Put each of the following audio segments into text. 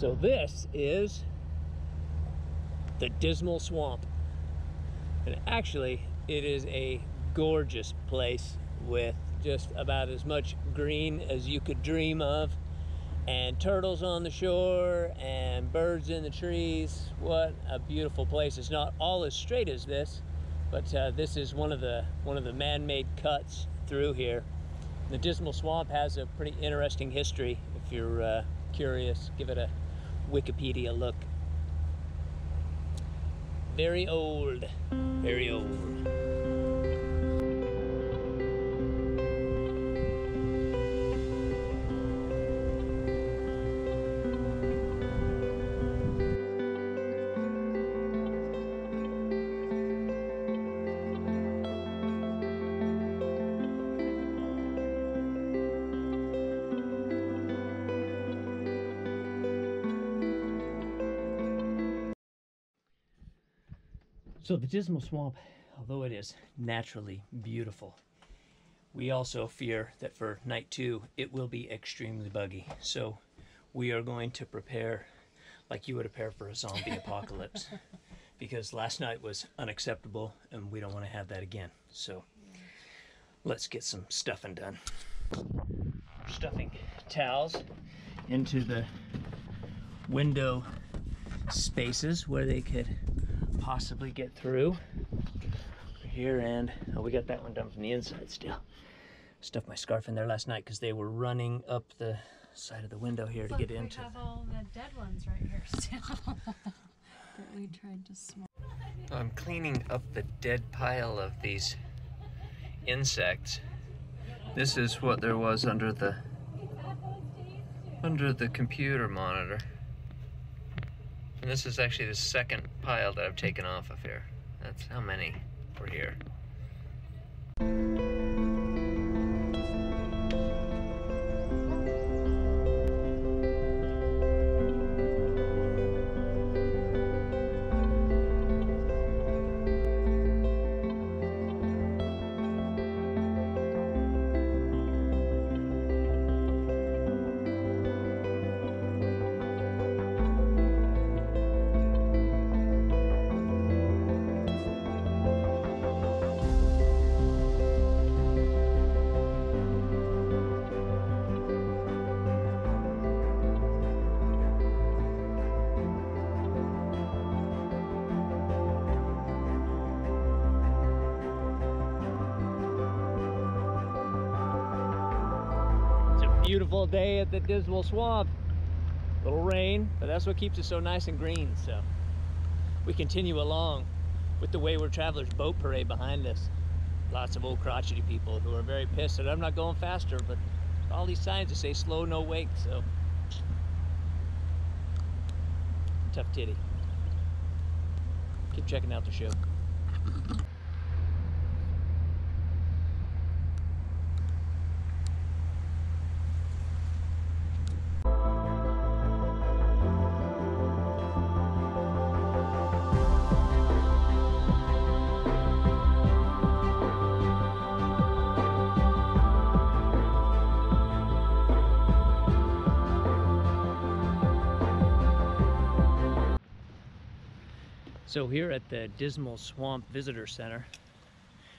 So this is the Dismal Swamp. And actually, it is a gorgeous place with just about as much green as you could dream of. And turtles on the shore and birds in the trees. What a beautiful place. It's not all as straight as this but uh, this is one of the one of the man-made cuts through here. The dismal swamp has a pretty interesting history if you're uh, curious. Give it a wikipedia look. Very old. Very old So the Dismal Swamp, although it is naturally beautiful, we also fear that for night two, it will be extremely buggy. So we are going to prepare like you would prepare for a zombie apocalypse because last night was unacceptable and we don't want to have that again. So let's get some stuffing done. Stuffing towels into the window spaces where they could possibly get through. Here and oh, we got that one done from the inside still. Stuffed my scarf in there last night because they were running up the side of the window here Look, to get we into have all the dead ones right here still that we tried to smoke. I'm cleaning up the dead pile of these insects. This is what there was under the under the computer monitor and this is actually the second pile that I've taken off of here. That's how many were here. Beautiful day at the Dismal Swamp. A little rain, but that's what keeps it so nice and green. So we continue along with the Wayward Travelers boat parade behind us. Lots of old crotchety people who are very pissed that I'm not going faster, but all these signs that say slow, no wake, so tough titty. Keep checking out the show. So here at the Dismal Swamp Visitor Center,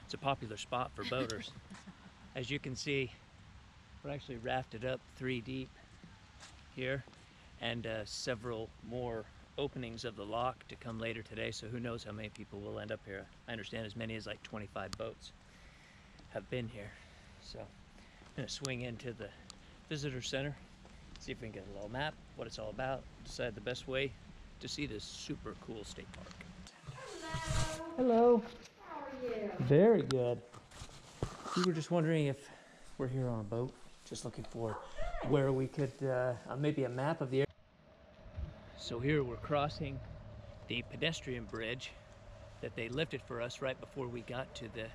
it's a popular spot for boaters. As you can see, we're actually rafted up three deep here and uh, several more openings of the lock to come later today. So who knows how many people will end up here. I understand as many as like 25 boats have been here. So I'm gonna swing into the visitor center, see if we can get a little map, what it's all about, decide the best way to see this super cool state park. Hello. How are you? Very good. We were just wondering if we're here on a boat, just looking for where we could, uh, uh, maybe a map of the area. So here we're crossing the pedestrian bridge that they lifted for us right before we got to the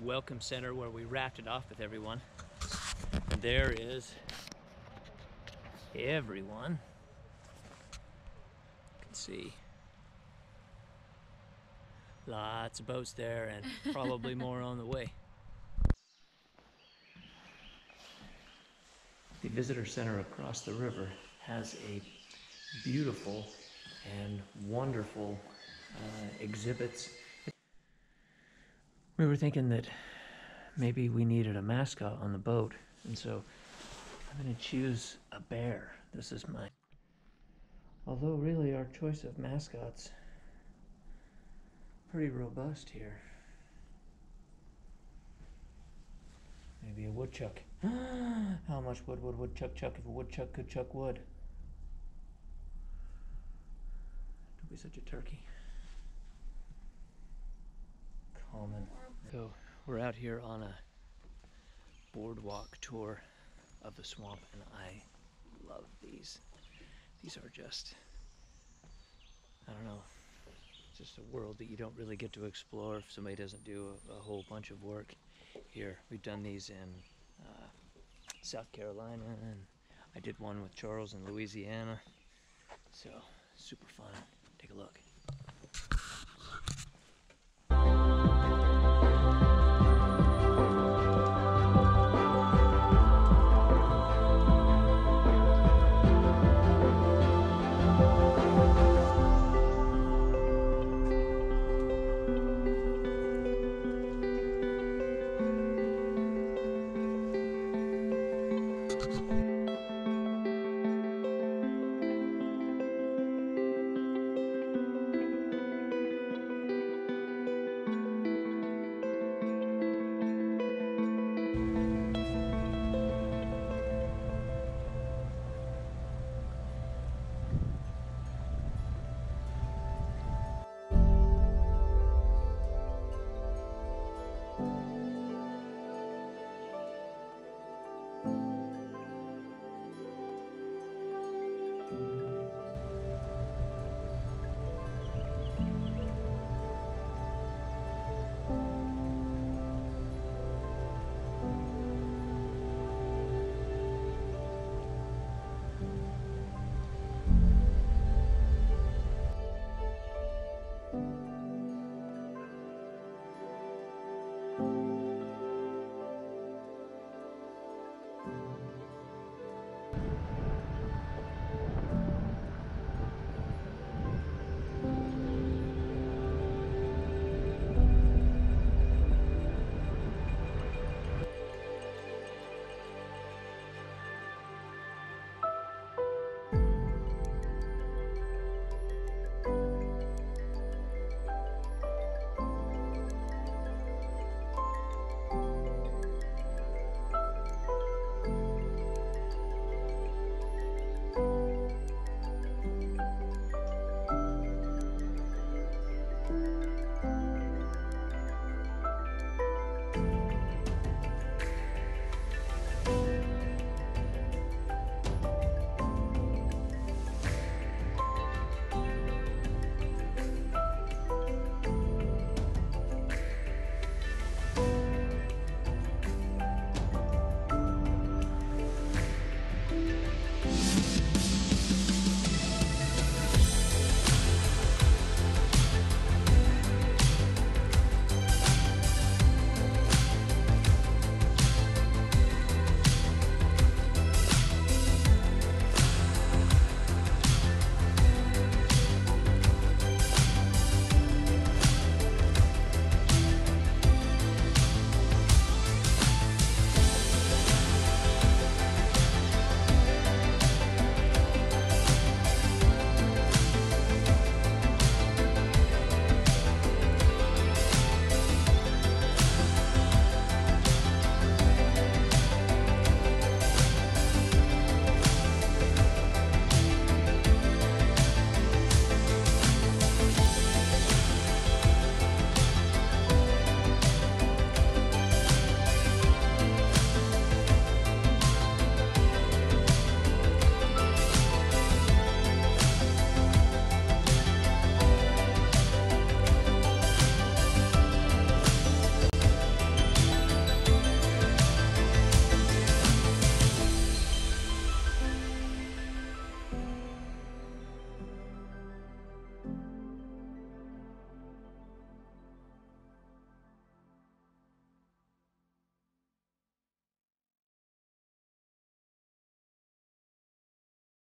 welcome center where we rafted off with everyone. And there is everyone. You can see lots of boats there and probably more on the way. The visitor center across the river has a beautiful and wonderful uh, exhibits. We were thinking that maybe we needed a mascot on the boat, and so I'm going to choose a bear. This is my. Although, really, our choice of mascots pretty robust here. Maybe a woodchuck. How much wood would woodchuck chuck if a woodchuck could chuck wood? Don't be such a turkey. Common. So we're out here on a boardwalk tour of the swamp, and I love these. These are just, I don't know, just a world that you don't really get to explore if somebody doesn't do a, a whole bunch of work here. We've done these in uh, South Carolina, and I did one with Charles in Louisiana. So super fun. Take a look.